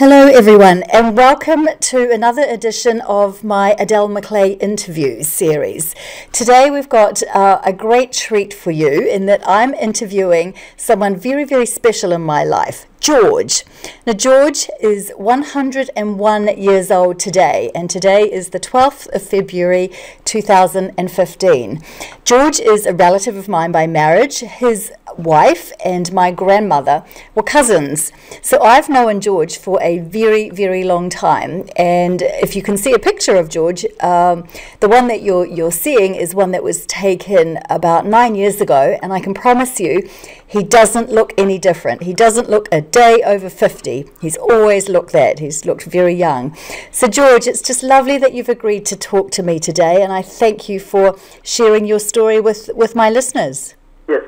Hello, everyone, and welcome to another edition of my Adele McLay interview series. Today, we've got uh, a great treat for you in that I'm interviewing someone very, very special in my life. George. Now, George is 101 years old today, and today is the 12th of February 2015. George is a relative of mine by marriage. His wife and my grandmother were cousins. So I've known George for a very, very long time. And if you can see a picture of George, um, the one that you're, you're seeing is one that was taken about nine years ago. And I can promise you, he doesn't look any different. He doesn't look a day over 50. He's always looked that. He's looked very young. So, George, it's just lovely that you've agreed to talk to me today. And I thank you for sharing your story with, with my listeners. Yes.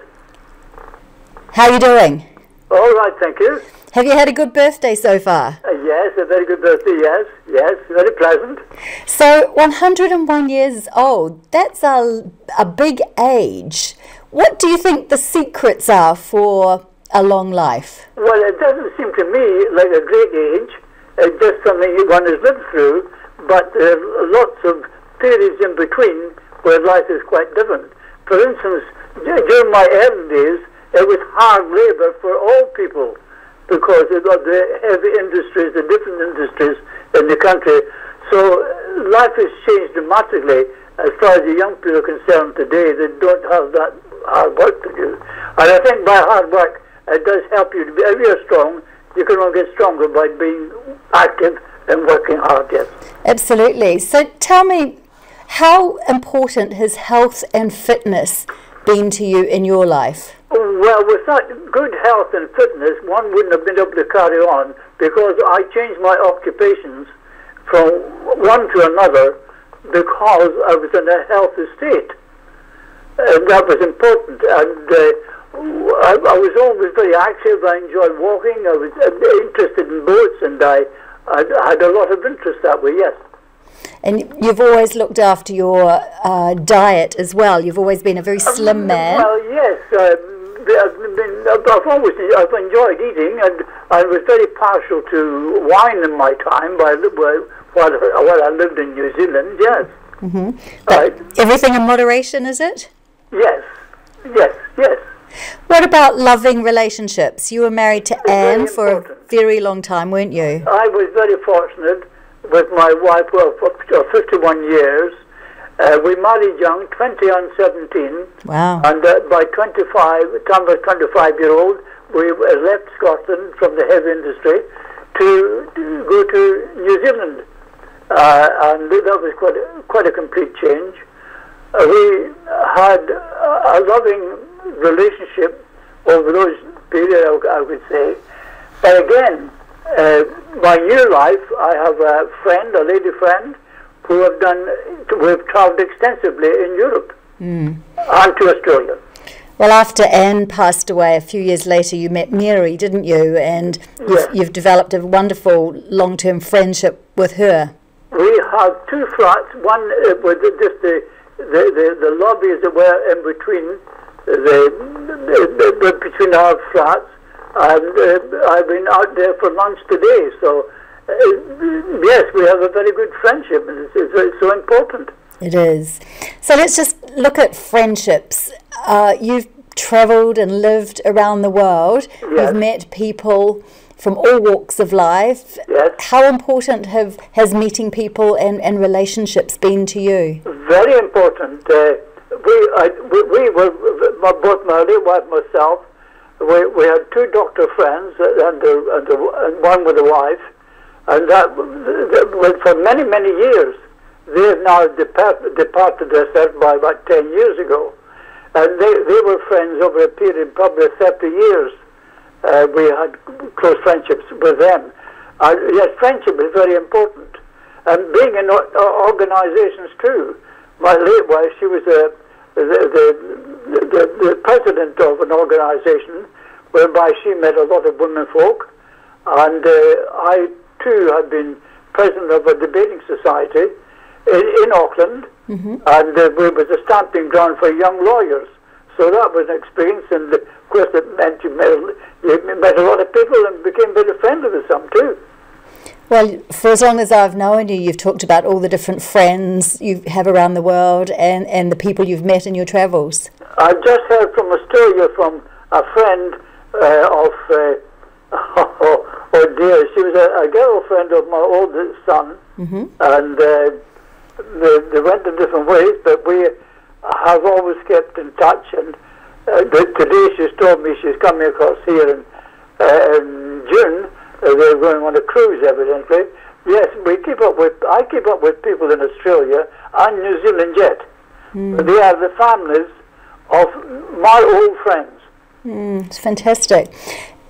How are you doing? All right, thank you. Have you had a good birthday so far? Uh, yes, a very good birthday, yes. Yes, very pleasant. So, 101 years old, that's a, a big age. What do you think the secrets are for a long life? Well, it doesn't seem to me like a great age. It's just something one has lived through, but there are lots of periods in between where life is quite different. For instance, during my early days, it was hard labor for all people because of the heavy industries, the different industries in the country. So life has changed dramatically as far as the young people are concerned today. They don't have that hard work to do. And I think by hard work, it does help you to be, if you're strong, you can only get stronger by being active and working hard, yes. Absolutely. So tell me, how important has health and fitness been to you in your life? Well, without good health and fitness, one wouldn't have been able to carry on because I changed my occupations from one to another because I was in a healthy state. And that was important. And uh, I, I, was always very active. I enjoyed walking. I was uh, interested in boats, and I, I had a lot of interest that way, yes. And you've always looked after your uh, diet as well. You've always been a very slim man. Well, yes. Um, I've, been, I've always I've enjoyed eating, and I was very partial to wine in my time while, while, while I lived in New Zealand, yes. Mm-hmm. But everything in moderation, is it? Yes, yes, yes. What about loving relationships? You were married to Anne for a very long time, weren't you? I was very fortunate with my wife well, for 51 years. Uh, we married young, 20 and 17. Wow. And uh, by 25, time was 25 year old, we left Scotland from the heavy industry to, to go to New Zealand. Uh, and that was quite a, quite a complete change. Uh, we had a loving relationship over those periods, I would say. But again, uh, my new life, I have a friend, a lady friend, who have done, who have travelled extensively in Europe mm. and to Australia. Well, after Anne passed away a few years later, you met Mary, didn't you? And you've, you've developed a wonderful long term friendship with her. We have two flats, one uh, with just the, the, the, the lobby, as it were, in between the, the, between our flats. And uh, I've been out there for lunch today, so uh, yes, we have a very good friendship, and it's, it's, it's, so important. It is. So let's just look at friendships. Uh, you've travelled and lived around the world. Yes. You've met people from all walks of life. Yes. How important have has meeting people and, and relationships been to you? Very important. Uh, we, we, we were both my late wife myself. We, we had two doctor friends and, and, and one with a wife and that, for many, many years, they have now depart, departed us by about 10 years ago. And they, they were friends over a period of probably 30 years. Uh, we had close friendships with them. Uh, yes, friendship is very important. And being in organizations too. My late wife, she was a, the, the, the, the president of an organization whereby she met a lot of women folk. And uh, I too had been president of a debating society in, in Auckland, mm-hmm. and uh, it was a stamping ground for young lawyers. So that was an experience, and of course, it meant you met, you met a lot of people and became very friendly with some too. Well, for as long as I've known you, you've talked about all the different friends you have around the world and, and the people you've met in your travels. I just heard from Australia from a friend uh, of, uh, oh, oh, dear, she was a, a, girlfriend of my oldest son, mm-hmm. and uh, they, they, went in different ways, but we have always kept in touch. And uh, today she's told me she's coming across here in, uh, in June uh, they're going on a cruise, evidently. Yes, we keep up with. I keep up with people in Australia and New Zealand yet. Mm. They are the families of my old friends. Mm, it's fantastic.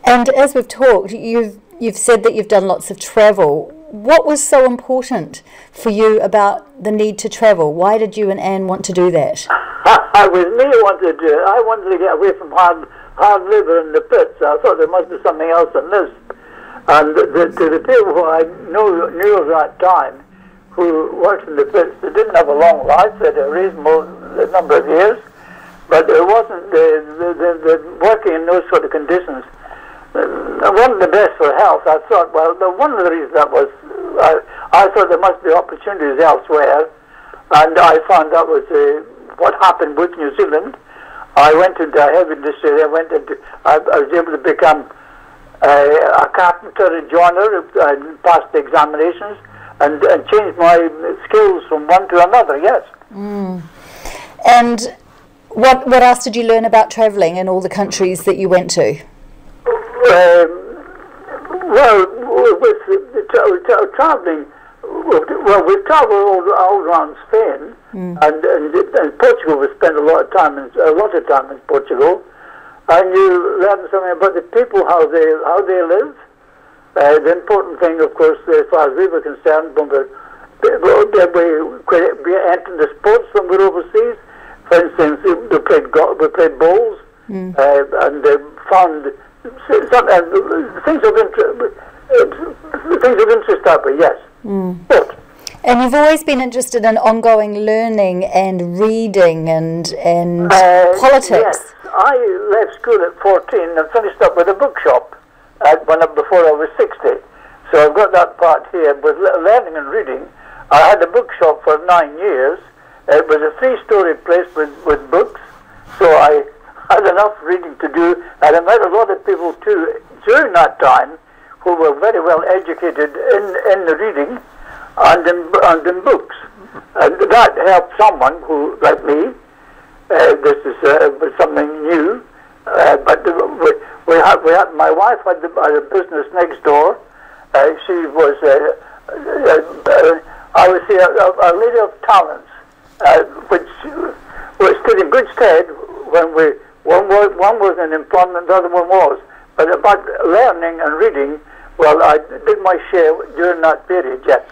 And as we've talked, you've you've said that you've done lots of travel. What was so important for you about the need to travel? Why did you and Anne want to do that? I was me wanted to do it. I wanted to get away from hard hard labour in the pits. I thought there must be something else than this. And the, the, the people who I knew, knew of that time, who worked in the pits, they didn't have a long life, they had a reasonable number of years, but it wasn't the, the, the, working in those sort of conditions. Uh, wasn't the best for health. I thought, well, the, one of the reasons that was, I, I thought there must be opportunities elsewhere, and I found that was uh, what happened with New Zealand. I went into heavy industry. I went into. I, I was able to become a carpenter, a joiner, uh, passed the examinations, and, and changed my skills from one to another, yes. Mm. And what, what else did you learn about travelling in all the countries that you went to? Um, well, with tra- travelling, well, we've travelled all, all around Spain, mm. and, and, and Portugal. We spent a lot of time in a lot of time in Portugal, and you learn something about the people, how they how they live. Uh, the important thing, of course, as far as we were concerned, when we we, we entered the sports when we were overseas. For instance, we played we played bowls mm. uh, and they found some uh, things of interest. Uh, things of interest that way, yes. Mm. But and you've always been interested in ongoing learning and reading and and uh, politics. Yes. I left school at 14 and finished up with a bookshop at, when, before I was 60. So I've got that part here. With learning and reading, I had a bookshop for nine years. It was a three-story place with, with books, so I had enough reading to do. And I met a lot of people too during that time who were very well educated in, in the reading and in, and in books. And that helped someone who, like me, uh, this is uh, something new. Uh, but we, we, had, we had, my wife had, the, had a business next door. Uh, she was, uh, uh, I would say, a, a lady of talents, which was stood in good stead when we, one was, one was in employment, the other one was. But about learning and reading, well, I did my share during that period, yes.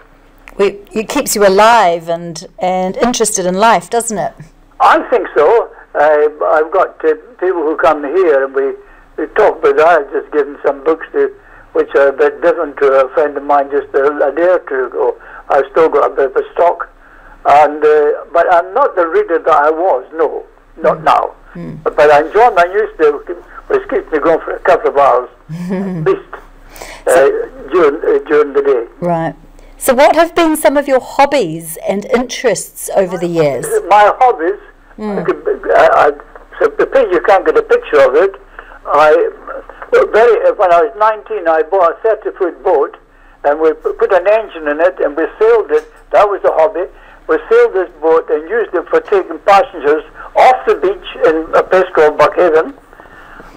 It keeps you alive and, and interested in life, doesn't it? I think so. Uh, I've got uh, people who come here and we, we talk, but I've just given some books to, which are a bit different to a friend of mine just a, a day or two ago. I've still got a bit of a stock, and uh, but I'm not the reader that I was. No, not mm. now. Mm. But, but I enjoy my newspaper, which keeps me going for a couple of hours at least uh, during uh, during the day. Right. So, what have been some of your hobbies and interests over the years? My hobbies Mm. I, I, so thing you can't get a picture of it. I very when I was 19, I bought a 30 foot boat, and we put an engine in it, and we sailed it. That was a hobby. We sailed this boat and used it for taking passengers off the beach in a place called Buckhaven.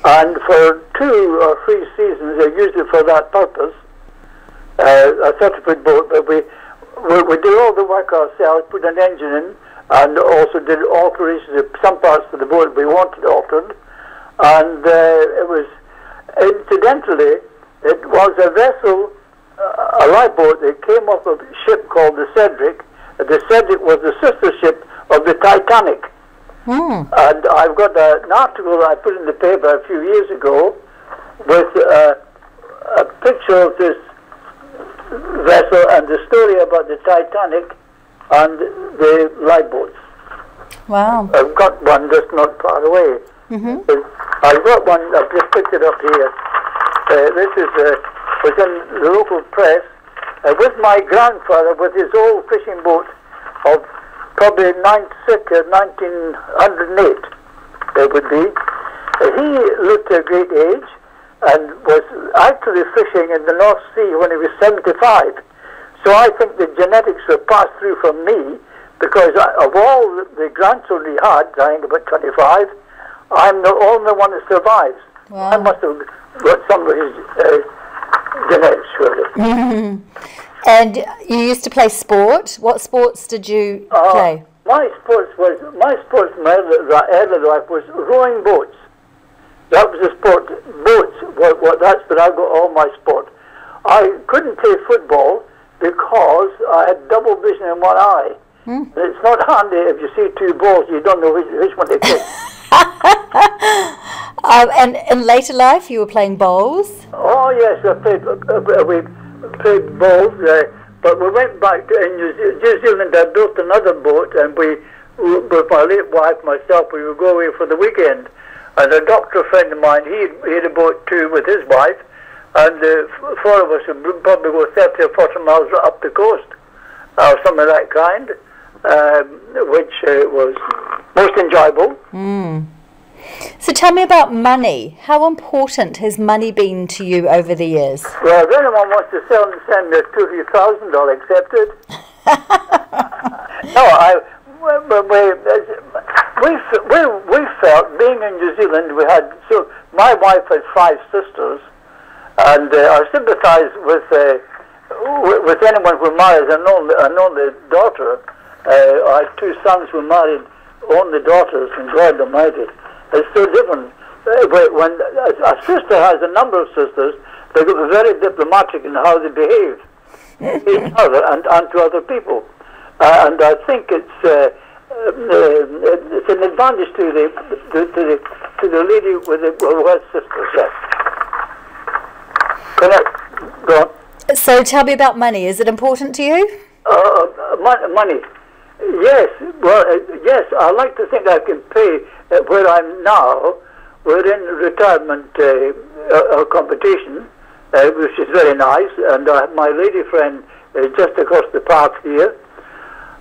And for two or three seasons, I used it for that purpose. Uh, a 30 foot boat, but we, we we did all the work ourselves, put an engine in, and also did alterations of some parts of the boat we wanted altered. And uh, it was, incidentally, it was a vessel, uh, a lifeboat that came off a ship called the Cedric. The Cedric was the sister ship of the Titanic. Mm. And I've got a, an article I put in the paper a few years ago with uh, a picture of this vessel and the story about the Titanic and the lifeboats. Wow. I've got one just not far away. Mm-hmm. I've got one, I've just picked it up here. Uh, this is uh, was in the local press, uh, with my grandfather with his old fishing boat of probably 1906 1908, it would be. Uh, he to a great age and was actually fishing in the North Sea when he was 75. So I think the genetics were passed through from me because of all the grandchildren he had, I think about 25, I'm the only one that survives. Wow. I must have got some of his uh, genetics, surely. And you used to play sport. What sports did you Uh, play? My sports was my sports in my early life was rowing boats. That was the sport. Boats. What, what, that's where I got all my sport. I couldn't play football because I had double vision in one eye. It's not handy if you see two balls, you don't know which, which one to kick. Um, and in later life, you were playing bowls. Oh yes, I played. Uh, uh, we played bowls, uh, but we went back to in New, Zealand. I built another boat, and we, we, with my late wife, myself, we would go away for the weekend. And a doctor friend of mine, he, he had a boat too with his wife, and the f- four of us would probably go 30 or 40 miles up the coast, or something of that kind, um, which uh, was most enjoyable. So tell me about money. How important has money been to you over the years? Well, if anyone wants to sell and send me a two hundred thousand, I'll accept it. no, I. We, we, we, we, we felt being in New Zealand, we had so my wife had five sisters, and uh, I sympathise with, uh, with with anyone who marries an only an only daughter. Uh, I had two sons who married only daughters, and God Almighty, it's so different. Uh, when when a, sister has a number of sisters, they are very diplomatic in how they behave to each other and, and to other people. Uh, and I think it's uh, uh, it's an advantage to the to, to the to the lady with the who has sisters. Yes. Can I go on? So tell me about money. Is it important to you? Uh, money. Yes, well, uh, yes. I like to think I can pay uh, where I'm now. We're in retirement uh, uh, uh, competition, uh, which is very nice, and I have my lady friend uh, just across the park here.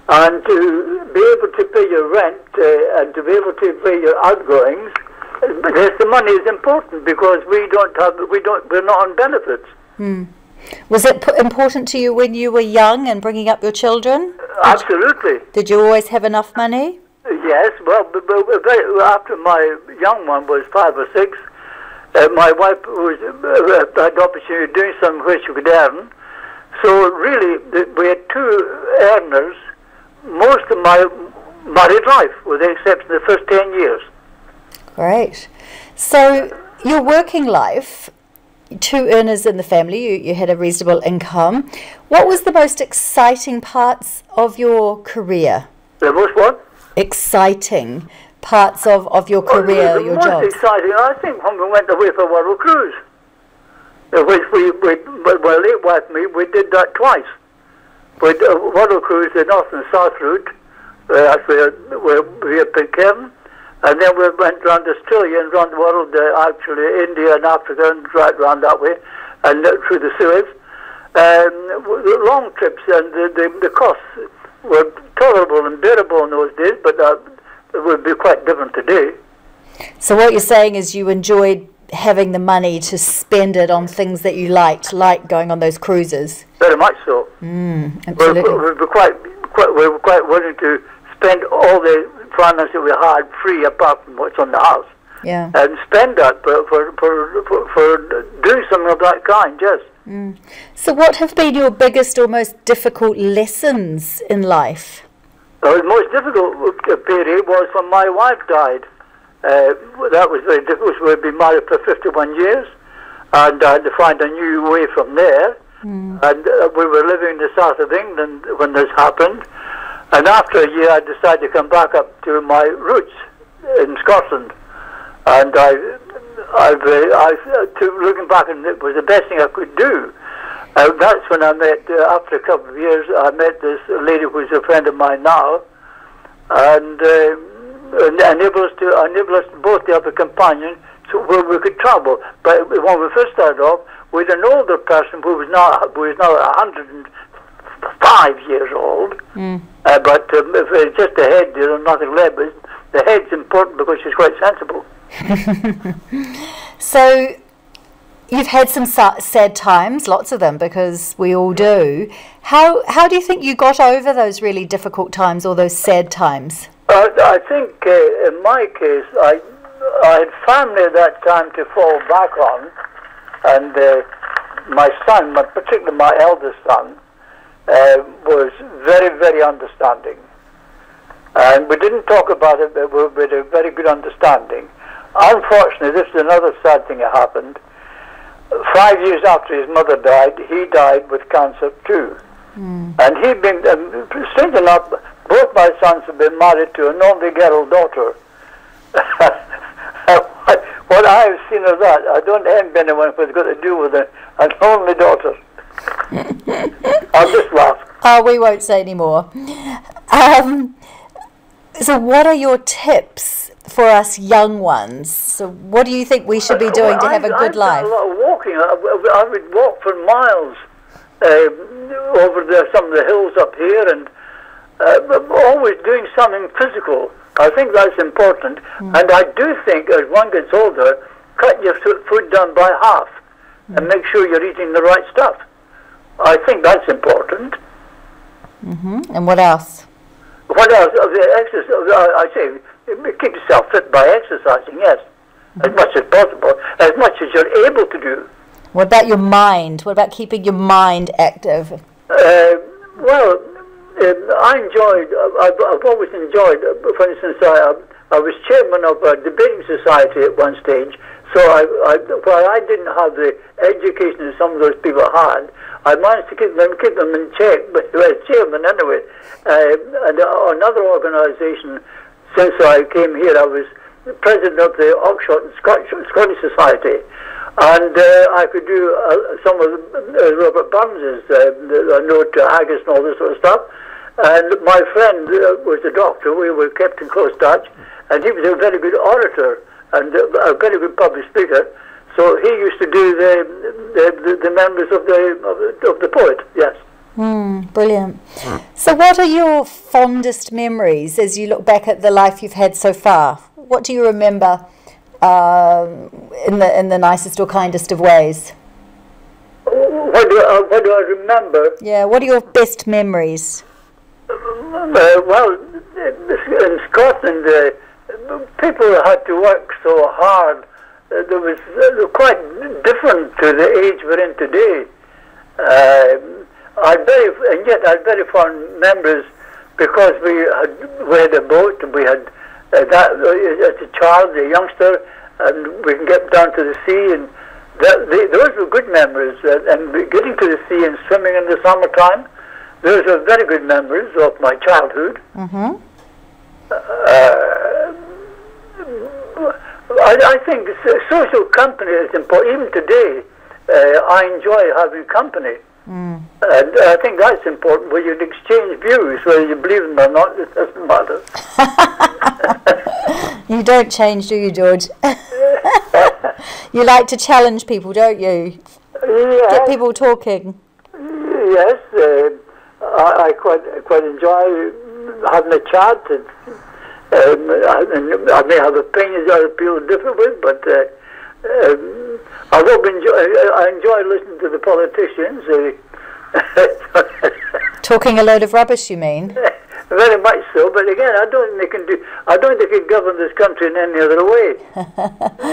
And to be able to pay your rent uh, and to be able to pay your outgoings, because the money is important because we don't have, we don't, we're not on benefits. Was it p- important to you when you were young and bringing up your children? Absolutely. Did you always have enough money? Yes, well, but, but, but after my young one was five or six, uh, my wife was uh, had the opportunity of doing something which she could earn. So really, we had two earners most of my married life, with the exception of the first ten years. Great. So your working life, two earners in the family, you, you had a reasonable income. What was the most exciting parts of your career? The most what? Exciting parts of, of your career, the your job. The most jobs. exciting, I think, when we went away for World Cruise, which we, we well, well, late wife me, we did that twice. We uh, World Cruise, the north and south route, uh, where, where we had Pitcairn, and then we went round Australia and round the world, uh, actually India and Africa, and right round that way, and uh, through the Suez. Um, long trips, and the, the, the costs were tolerable and bearable in those days, but it would be quite different today. So what you're saying is you enjoyed having the money to spend it on things that you liked, like going on those cruises. Very much so. We're, Absolutely. we're, we're quite, quite, we're quite willing to spend all the finance that we had free apart from what's on the house Yeah. and spend that for, for, for, for, doing something of that kind, yes. So what have been your biggest or most difficult lessons in life? Uh, The most difficult period was when my wife died. Uh, that was very difficult. We'd been married for 51 years, and I had to find a new way from there. And uh, we were living in the south of England when this happened. And after a year, I decided to come back up to my roots in Scotland. And I, I've, uh, I, uh, to, looking back, and it was the best thing I could do. Uh, that's when I met, uh, after a couple of years, I met this lady who's a friend of mine now, and uh, enable us to enable us both to have a companion so where we could travel. But when we first started off, with an older person who was now who is now 105 years old. Mm. Uh, but um, if it's just the head, there's nothing left. But the head's important because she's quite sensible. so you've had some sad times, lots of them, because we all do. How how do you think you got over those really difficult times or those sad times? Uh, I think uh, in my case, I I had family at that time to fall back on, and uh, my son, my, particularly my eldest son, uh, was very very understanding, and we didn't talk about it, but we had a very good understanding. Unfortunately, this is another sad thing that happened. Five years after his mother died, he died with cancer too. Mm. And he'd been, um, strange enough, both my sons have been married to an only girl daughter. what I have seen of that, I don't envy anyone who's got to do with it. an only daughter. I'll just laugh. Oh, we won't say any more. Um, so, what are your tips for us young ones? So, what do you think we should be doing well, to have I, a good I've life? a lot of walking. I, I would walk for miles uh, over the, some of the hills up here, and uh, always doing something physical. I think that's important, mm. and I do think as one gets older, cut your food down by half, mm. and make sure you're eating the right stuff. I think that's important. Mm-hmm. And what else? What else? The exercise. I say, keep yourself fit by exercising. Yes, mm-hmm. as much as possible, as much as you're able to do. What about your mind? What about keeping your mind active? Uh, well, uh, I enjoyed. Uh, I've, I've, always enjoyed. Uh, for instance, I, I was chairman of a debating society at one stage. So I, I, while I didn't have the education that some of those people had, I managed to keep them keep them in check. But as chairman anyway, uh, and another organisation. Since I came here, I was president of the Oxford Scottish, Scottish Society, and uh, I could do uh, some of uh, Robert Burns's uh, note to haggis and all this sort of stuff. And my friend uh, was a doctor. We were kept in close touch, and he was a very good orator and a very good public speaker. So he used to do the the, the members of the, of the of the poet. Yes. Mm, brilliant. So, what are your fondest memories as you look back at the life you've had so far? What do you remember uh, in the in the nicest or kindest of ways? What do, uh, what do I remember? Yeah. What are your best memories? Uh, well, in Scotland, uh, people had to work so hard. Uh, there was uh, quite different to the age we're in today. Uh, I very, and yet I very fond memories because we had we had a boat. We had uh, that as a child, a youngster, and we can get down to the sea and. That, the, those were good memories, and getting to the sea and swimming in the summertime those are very good memories of my childhood. Mm-hmm. Uh, I, I, think social company is important. Even today, uh, I enjoy having company. Mm. And I think that's important, where you exchange views, whether you believe them or not, it doesn't matter. you don't change, do you, George? you like to challenge people, don't you? Yes. Get people talking. Yes. Uh, I, I quite quite enjoy having a chat. And, um, I, I may have opinions other people differ with, but uh, um, I enjoy, I enjoy listening to the politicians. Talking a load of rubbish, you mean? Very much so, but again, I don't think they can do. I don't think they can govern this country in any other way.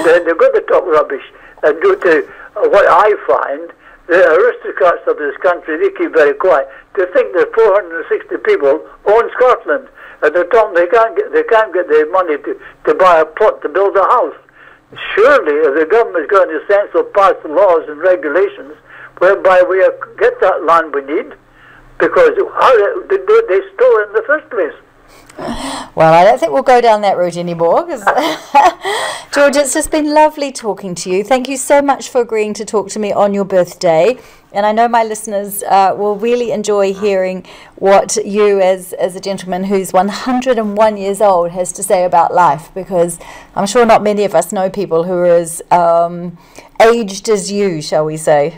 they, they've got to talk rubbish and do to uh, what I find the aristocrats of this country, they keep very quiet. They think that 460 people own Scotland, and they're told they can't get they can't get the money to, to buy a plot to build a house. Surely, if the government is going to sense of pass laws and regulations whereby we get that land we need, because how they, they stole it in the first place. Well, I don't think we'll go down that route anymore. Cause George, it's just been lovely talking to you. Thank you so much for agreeing to talk to me on your birthday. and I know my listeners uh, will really enjoy hearing what you, as, as a gentleman who's 101 years old, has to say about life because I'm sure not many of us know people who are as um, aged as you, shall we say.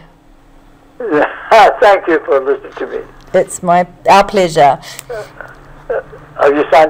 Thank you for listening to me. It's my our pleasure. Have you signed?